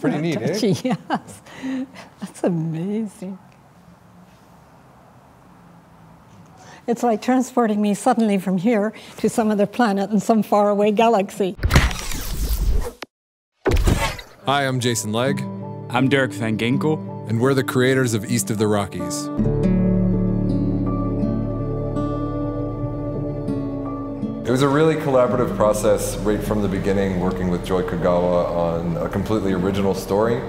Pretty neat, eh? Yes, that's amazing. It's like transporting me suddenly from here to some other planet in some faraway galaxy. Hi, I'm Jason Legg, I'm Derek Van Ginkel. and we're the creators of East of the Rockies. Was a really collaborative process right from the beginning, working with Joy Kogawa on a completely original story.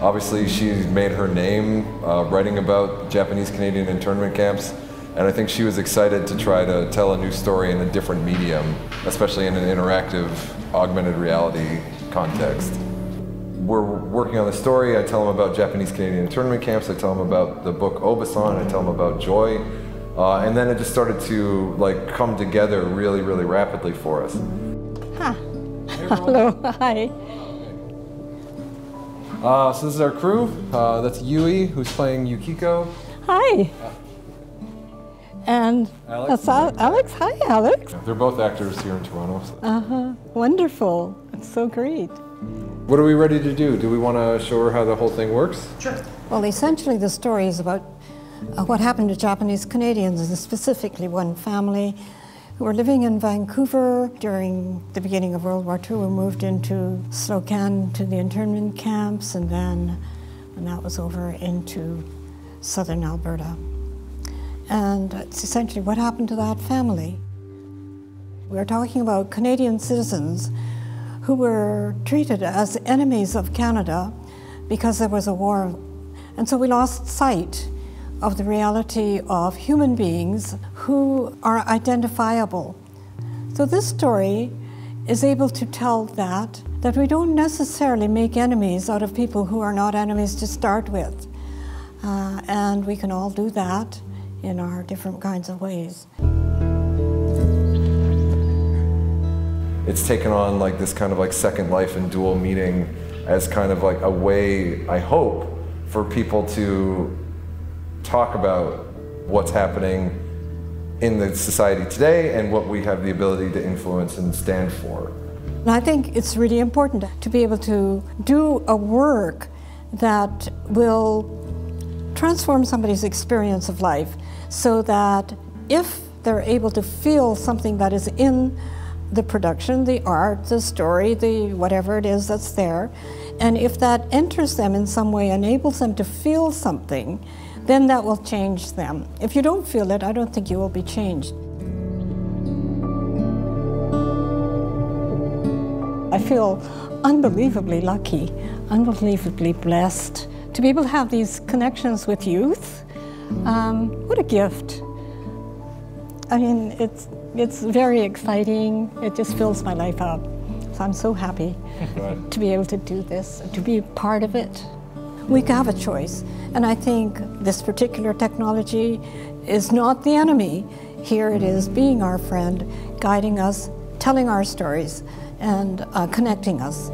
Obviously, she made her name uh, writing about Japanese Canadian internment camps, and I think she was excited to try to tell a new story in a different medium, especially in an interactive, augmented reality context. We're working on the story. I tell them about Japanese Canadian internment camps. I tell them about the book Obasan. I tell them about Joy. Uh, and then it just started to like come together really, really rapidly for us. Ha. Hello, hi. Uh, so this is our crew. Uh, that's Yui, who's playing Yukiko. Hi. And Alex Al- Alex. Hi, Alex. They're both actors here in Toronto. so- Uh huh. Wonderful. It's so great. What are we ready to do? Do we want to show her how the whole thing works? Sure. Well, essentially, the story is about uh, what happened to Japanese Canadians, and specifically one family who were living in Vancouver during the beginning of World War II. We moved into Slocan to the internment camps, and then, when that was over, into southern Alberta. And it's essentially what happened to that family. We're talking about Canadian citizens who were treated as enemies of Canada because there was a war. And so we lost sight of the reality of human beings who are identifiable. So this story is able to tell that that we don't necessarily make enemies out of people who are not enemies to start with. Uh, and we can all do that in our different kinds of ways. it's taken on like this kind of like second life and dual meaning as kind of like a way i hope for people to talk about what's happening in the society today and what we have the ability to influence and stand for. I think it's really important to be able to do a work that will transform somebody's experience of life so that if they're able to feel something that is in the production, the art, the story, the whatever it is that's there, and if that enters them in some way, enables them to feel something, then that will change them. If you don't feel it, I don't think you will be changed. I feel unbelievably lucky, unbelievably blessed to be able to have these connections with youth. Um, what a gift. I mean, it's, it's very exciting. It just fills my life up. So I'm so happy to be able to do this, to be part of it. We have a choice. And I think this particular technology is not the enemy. Here it is being our friend, guiding us, telling our stories, and uh, connecting us.